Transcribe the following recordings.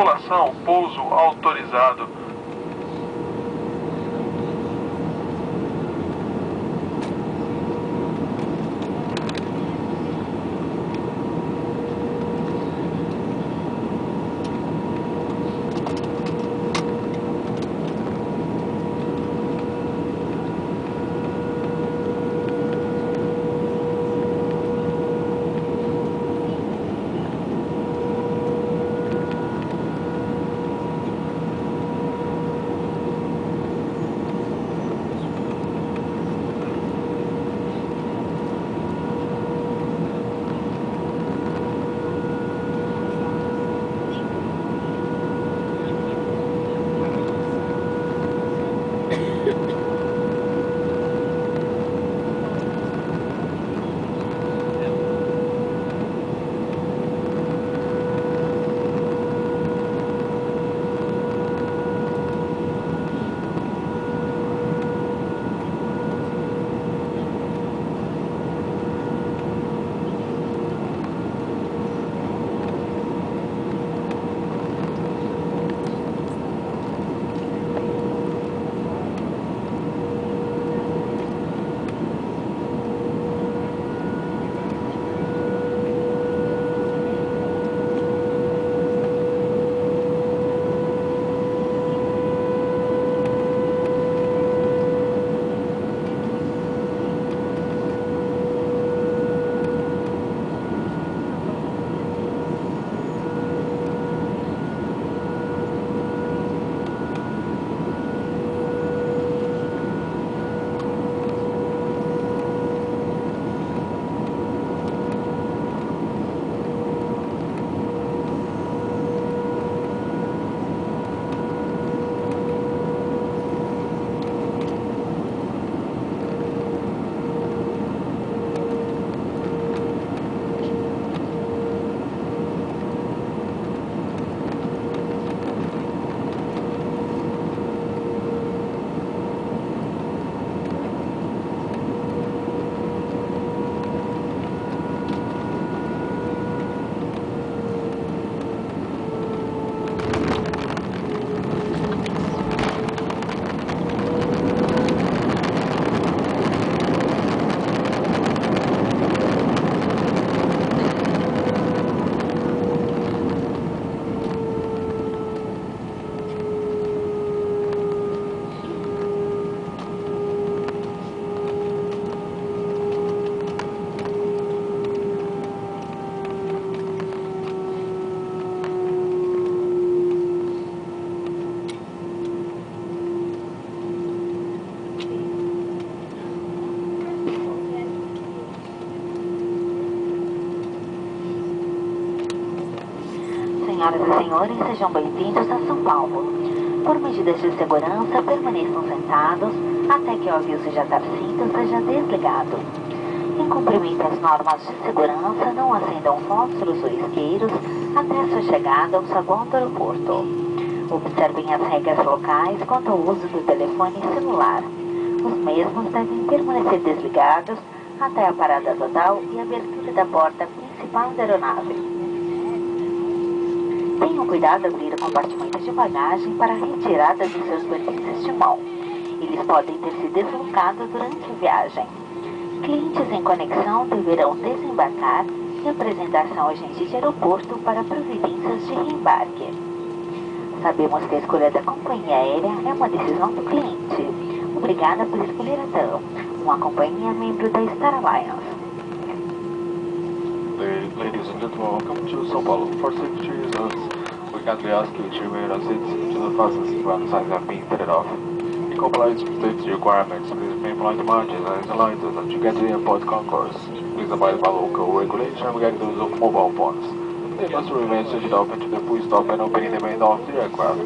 Confirmação, pouso autorizado. Senhoras e senhores, sejam bem-vindos a São Paulo. Por medidas de segurança, permaneçam sentados até que o aviso de atar cinto seja desligado. Em cumprimento às normas de segurança, não acendam fósforos ou isqueiros até sua chegada ao saguão do aeroporto. Observem as regras locais quanto ao uso do telefone celular. Os mesmos devem permanecer desligados até a parada total e abertura da porta principal da aeronave. Tenham cuidado ao abrir o compartimento de bagagem para retirada de seus pertences de mão. Eles podem ter se deslocado durante a viagem. Clientes em conexão deverão desembarcar e apresentar-se ao agente de aeroporto para providências de reembarque. Sabemos que a escolha da companhia aérea é uma decisão do cliente. Obrigada por escolher a TAM, uma companhia membro da Star Alliance. Ladies and gentlemen, welcome to São Paulo. For safety reasons, we kindly ask you to remain on seats until the fasten seatbelt signs have been turned off. In compliance with safety requirements, please remain behind the margins and lines until you get to the airport concourse. Please abide by local regulation regarding the use of mobile phones. They must remain switched off until the full stop and opening the main door of the aircraft.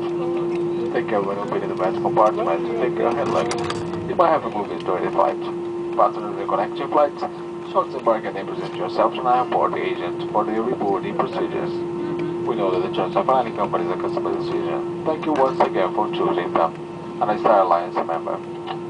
Take care when opening the main compartment to take your luggage. You might have a moving during the flight. Passengers in connecting flights, embark and present yourself to an airport agent for the reboarding procedures. We know that the choice of any company is a customer decision. Thank you once again for choosing them and a Star Alliance member.